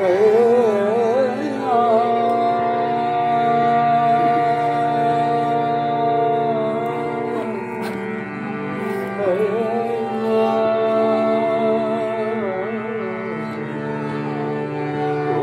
哎呀！哎呀！哦，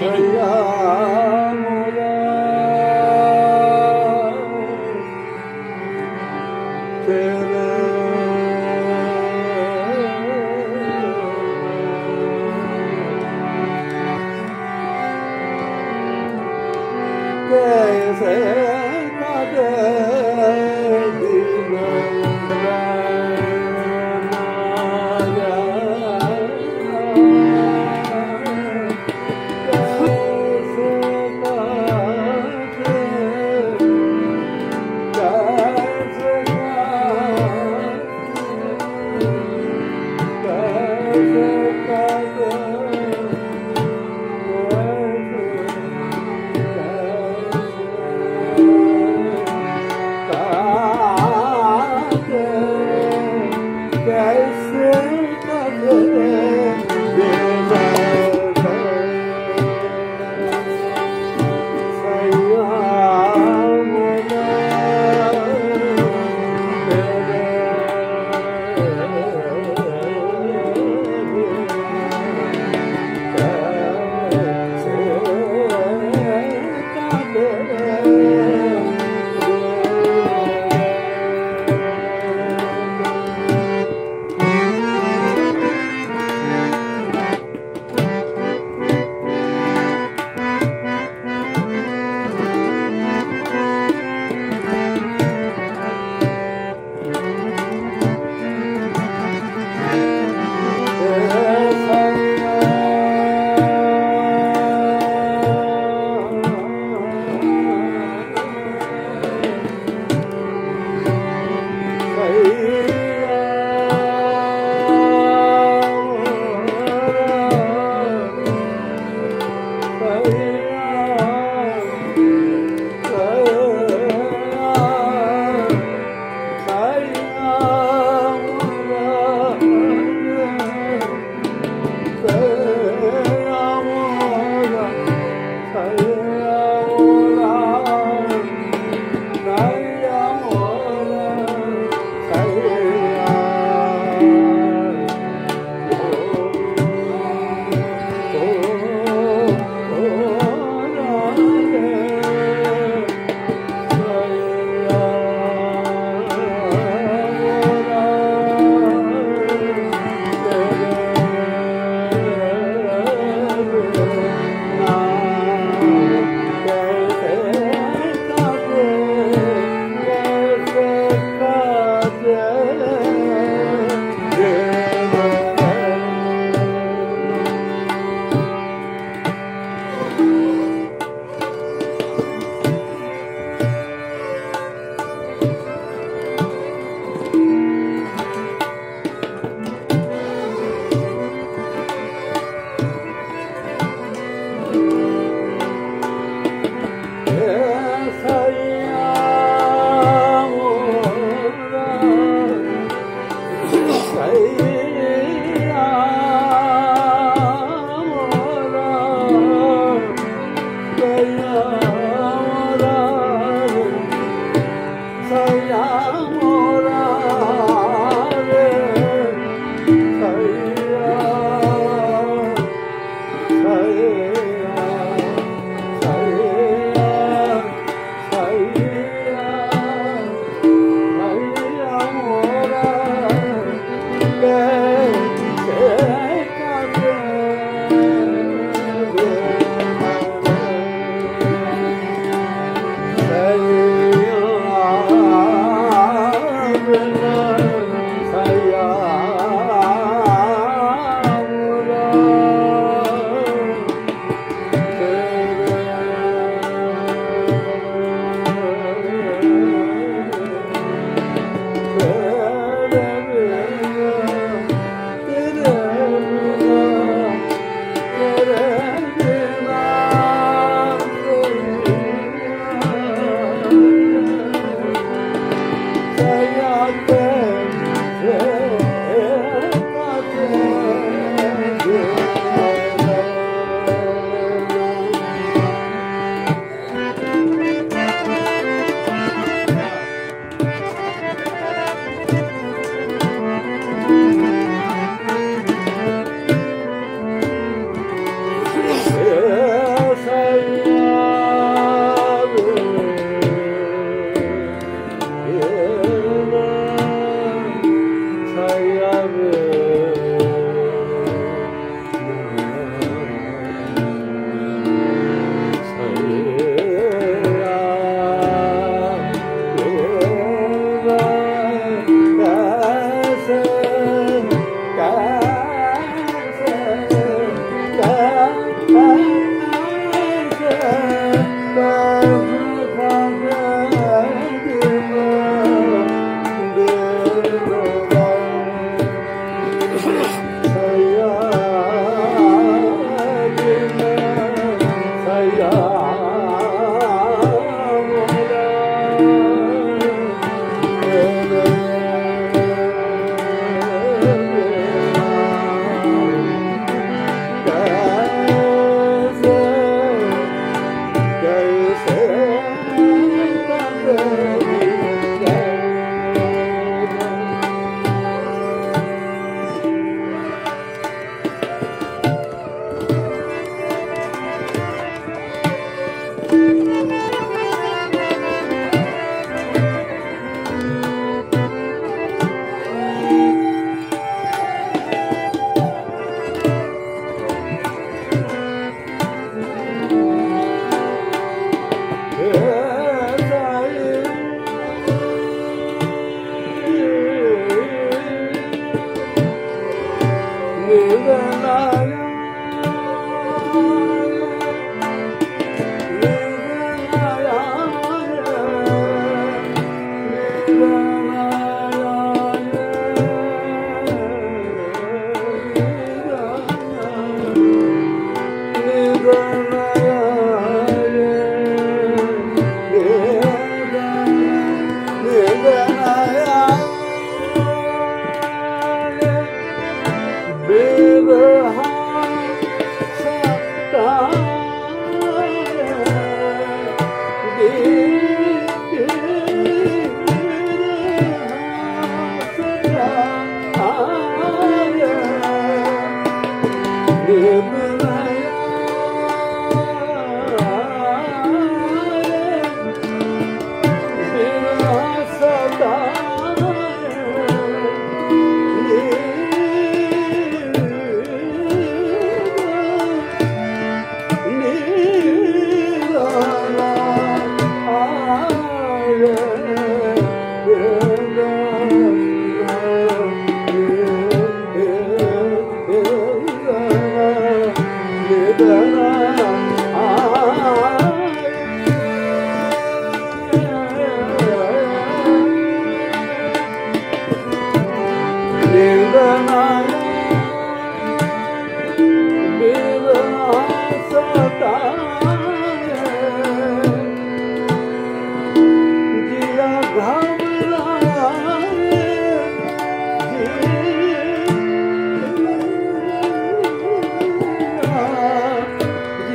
哎呀！thấy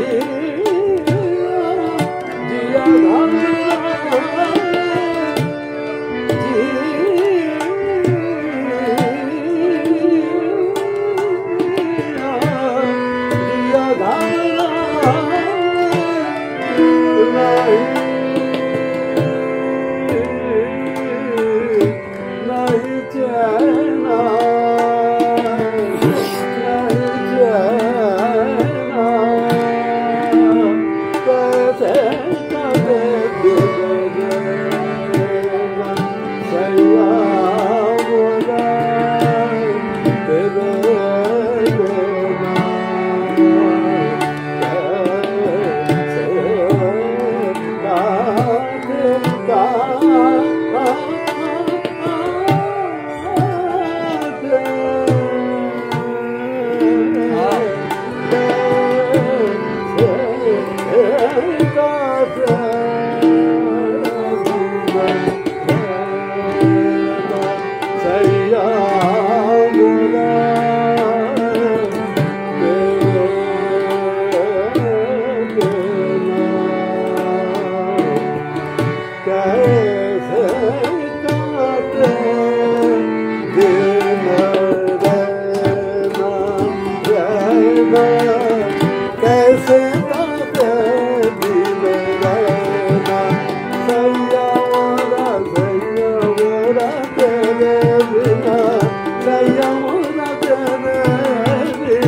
Yeah.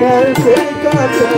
कैसे काटे